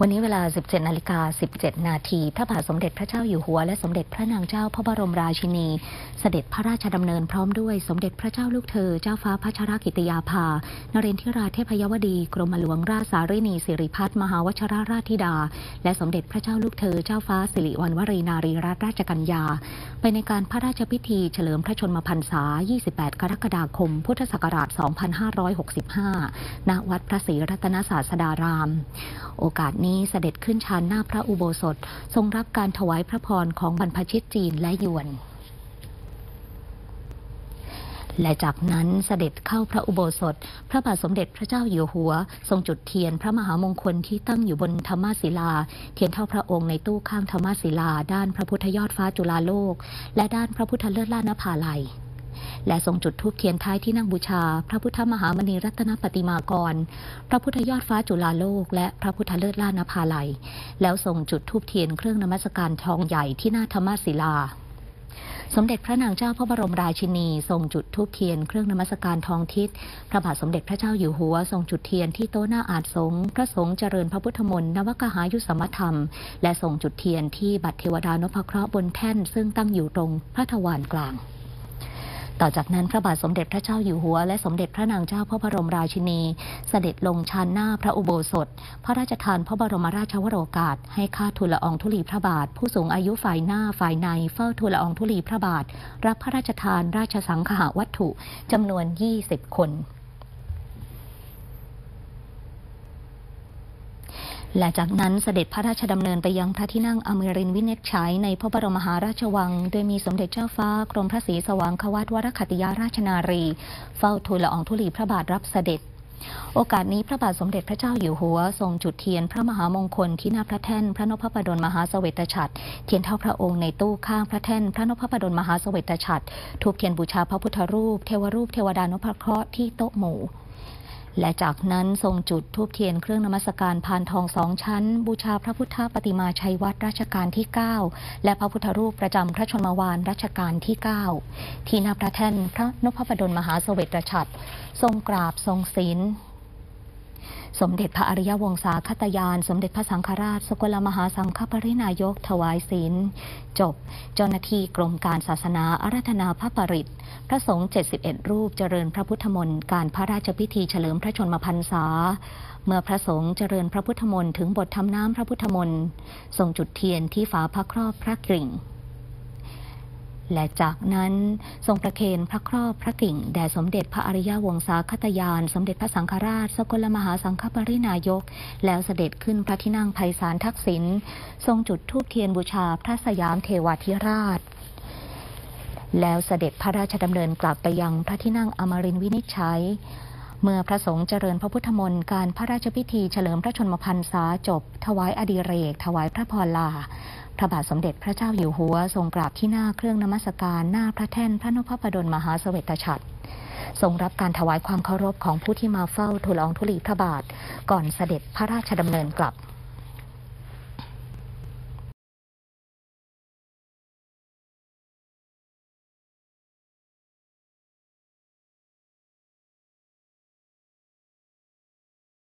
วันนี้เวลา 17นาฬิกา17 นาทีพระบาทสมเด็จพระเจ้าอยู่หัว และสมเด็จพระนางเจ้าพระบรมราชินี เสด็จพระราชดำเนินพร้อมด้วยสมเด็จพระเจ้าลูกเธอ เจ้าฟ้าพัชรกิติยาภา นเรนทิราเทพยวดี กรมหลวงราชสารินีสิริพัฒน์มหาวชราราชธิดา และสมเด็จพระเจ้าลูกเธอ เจ้าฟ้าสิริวัณวรีนารีรัตนราชกัญญา ไปในการพระราชพิธีเฉลิมพระชนมพรรษา 28 กรกฎาคม พุทธศักราช 2565 ณ วัดพระศรีรัตนศาสดาราม โอกาสนี้เสด็จขึ้นชานหน้าพระอุโบสถ ทรงรับการถวายพระพรของบรรพชิตจีนและยวนและจากนั้นเสด็จเข้าพระอุโบสถ พระบาทสมเด็จพระเจ้าอยู่หัว ทรงจุดเทียนพระมหามงคลที่ตั้งอยู่บนธรรมศิลา เทียนเท่าพระองค์ในตู้ข้างธรรมศิลา ด้านพระพุทธยอดฟ้าจุฬาโลก และด้านพระพุทธเลิศล่านภาลัย และทรงจุดธูปเทียนท้ายที่นั่งบูชา พระพุทธมหามณีรัตนปฏิมากร พระพุทธยอดฟ้าจุฬาโลก และพระพุทธเลิศหล้านภาลัย แล้วทรงจุดธูปเทียนเครื่องนมัสการทองใหญ่ที่หน้าธรรมศิลาสมเด็จพระนางเจ้าพระบรมราชินีทรงจุดธูปเทียนเครื่องนมัสการทองทิศ พระบาทสมเด็จพระเจ้าอยู่หัว ทรงจุดเทียนที่โต๊ะหน้าอาสน์สงฆ์พระสงฆ์เจริญพระพุทธมนต์นวคหายุสมธัมม์ และทรงจุดเทียนที่บัตรเทวดานพเคราะห์บนแท่น ซึ่งตั้งอยู่ตรงพระทวารกลาง ต่อจากนั้นพระบาทสมเด็จพระเจ้าอยู่หัว และสมเด็จพระนางเจ้าพระบรมราชินี เสด็จลงชานหน้าพระอุโบสถ พระราชทานพระบรมราชวโรกาส ให้ข้าทูลละอองธุลีพระบาท ผู้สูงอายุฝ่ายหน้าฝ่ายในเฝ้าทูลละอองธุลีพระบาท รับพระราชทานราชสังฆาวัตถุจำนวน 20 คน และจากนั้นเสด็จพระราชดำเนินไปยังพระที่นั่งอมรินวินิจฉัยในพระบรมมหาราชวัง โดยมีสมเด็จเจ้าฟ้ากรมพระศรีสว่างควัตวรคติยาราชนารี เฝ้าทูลละอองธุลีพระบาทรับเสด็จ โอกาสนี้พระบาทสมเด็จพระเจ้าอยู่หัว ทรงจุดเทียนพระมหามงคลที่หน้าพระแท่นพระนพประดลมหาเสวตฉัตรเทียนเท่าพระองค์ในตู้ข้างพระแท่นพระนพประดลมหาเสวตฉัตรทูบเทียนบูชาพระพุทธรูป เทวรูปเทวดานพเคราะห์ที่โต๊ะหมู่ และจากนั้นทรงจุดทูบเทียนเครื่องนมัสการพานทองสองชั้น บูชาพระพุทธปฏิมาชัยวัดรัชกาลที่ 9 และพระพุทธรูปประจำพระชนมวานรัชกาลที่ 9 ที่หน้าพระแท่นพระนพประดลมหาเสวตฉัตรทรงกราบทรงศีล สมเด็จพระอริยวงศาคตยาน สมเด็จพระสังฆราช สกลมหาสังฆปรินายก ถวายศีล จบ เจ้าหน้าที่กรมการศาสนาอาราธนาพระปริตพระสงฆ์ 71 รูปเจริญพระพุทธมนต์การพระราชพิธีเฉลิมพระชนมพรรษา เมื่อพระสงฆ์เจริญพระพุทธมนต์ถึงบททำน้ำพระพุทธมนต์ทรงจุดเทียนที่ฝาพระครอบพระกริ่ง และจากนั้นทรงประเคนพระครอบพระกิ่ง แด่สมเด็จพระอริยวงศาคตยาน สมเด็จพระสังฆราช สกลมหาสังฆปรินายก แล้วเสด็จขึ้นพระที่นั่งไพศาลทักษิณทรงจุดธูปเทียนบูชาพระสยามเทวาธิราช แล้วเสด็จพระราชดำเนินกลับไปยังพระที่นั่งอมรินวินิจฉัยเมื่อพระสงฆ์เจริญพระพุทธมนต์การพระราชพิธีเฉลิมพระชนมพรรษาจบ ถวายอดิเรก ถวายพระพรลา พระบาทสมเด็จพระเจ้าอยู่หัว ทรงกราบที่หน้าเครื่องนมัสการหน้าพระแท่นพระนพประดลมหาเสวตฉัตรทรงรับการถวายความเคารพของผู้ที่มาเฝ้าทูลอองธุลีพระบาท ก่อนเสด็จพระราชดำเนินกลับ